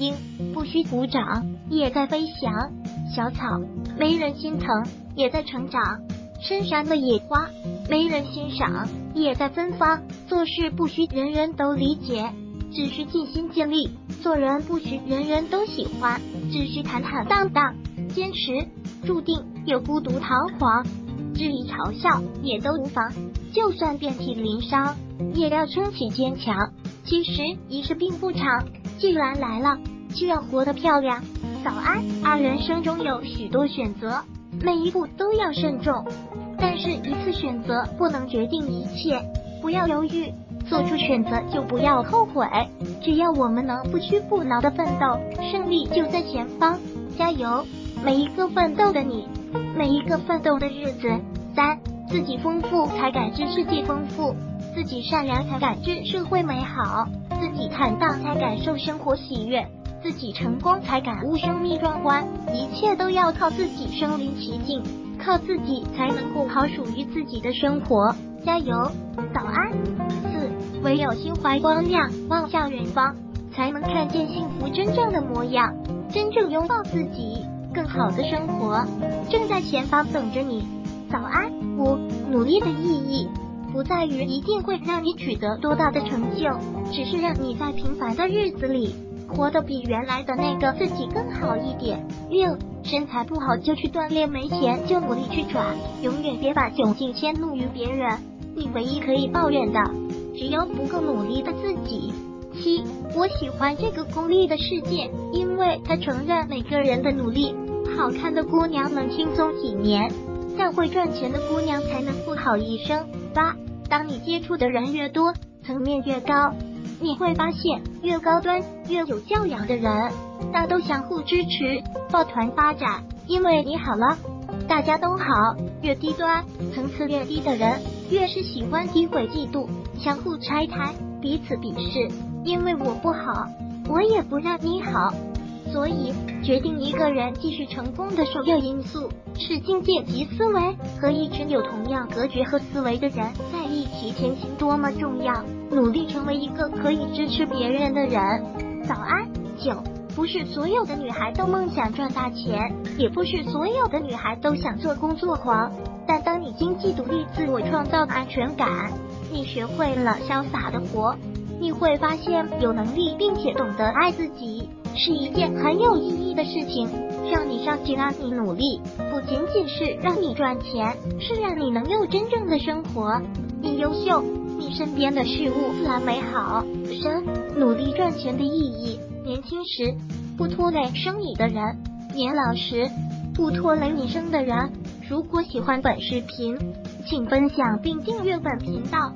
鹰，不需鼓掌，也在飞翔；小草，没人心疼，也在成长；深山的野花，没人欣赏，也在芬芳。做事不需人人都理解，只需尽心尽力；做人不需人人都喜欢，只需坦坦荡荡。坚持，注定有孤独彷徨；质疑嘲笑，也都无妨。就算遍体鳞伤，也要撑起坚强。其实一世并不长，既然来了，就要活得漂亮。早安，二，人生中有许多选择，每一步都要慎重。但是一次选择不能决定一切，不要犹豫，做出选择就不要后悔。只要我们能不屈不挠的奋斗，胜利就在前方。加油，每一个奋斗的你，每一个奋斗的日子。三，自己丰富才感知世界丰富。自己善良才感知社会美好，自己坦荡才感受生活喜悦，自己成功才感悟生命壮观。一切都要靠自己身临其境，靠自己才能过好属于自己的生活。加油！早安。四，唯有心怀光亮，望向远方，才能看见幸福真正的模样。真正拥抱自己，更好的生活正在前方等着你。早安。五，努力的意义。不在于一定会让你取得多大的成就，只是让你在平凡的日子里活得比原来的那个自己更好一点。六，身材不好就去锻炼，没钱就努力去赚，永远别把窘境迁怒于别人。你唯一可以抱怨的，只有不够努力的自己。七，我喜欢这个功利的世界，因为它承认每个人的努力。好看的姑娘能轻松几年，但会赚钱的姑娘才能富好一生。八，当你接触的人越多，层面越高，你会发现越高端、越有教养的人，大都相互支持，抱团发展。因为你好了，大家都好。越低端、层次越低的人，越是喜欢诋毁、嫉妒，相互拆台，彼此鄙视。因为我不好，我也不让你好。所以，决定一个人继续成功的首要因素是境界及思维。和一群有同样格局和思维的人在一起前行多么重要！努力成为一个可以支持别人的人。早安。九，不是所有的女孩都梦想赚大钱，也不是所有的女孩都想做工作狂。但当你经济独立、自我创造安全感，你学会了潇洒的活，你会发现有能力并且懂得爱自己。是一件很有意义的事情，让你上进，让你努力，不仅仅是让你赚钱，是让你能有真正的生活。你优秀，你身边的事物自然美好。三，努力赚钱的意义。年轻时不拖累生你的人，年老时不拖累你生的人。如果喜欢本视频，请分享并订阅本频道。